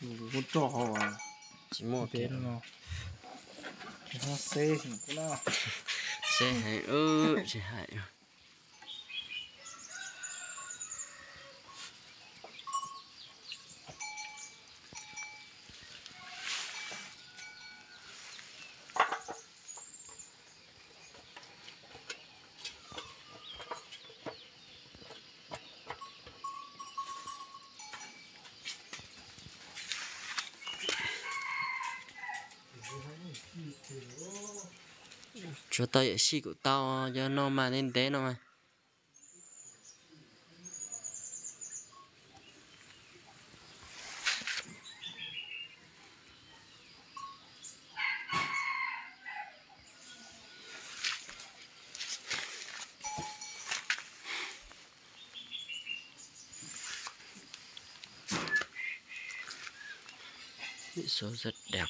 con trò à chỉ thế cái nó nó xe cũng là xe hay ư xe hay cho tao vậy xí của tao, cho nó mà nên té nó mà. Số rất đẹp.